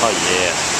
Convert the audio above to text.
Oh yeah.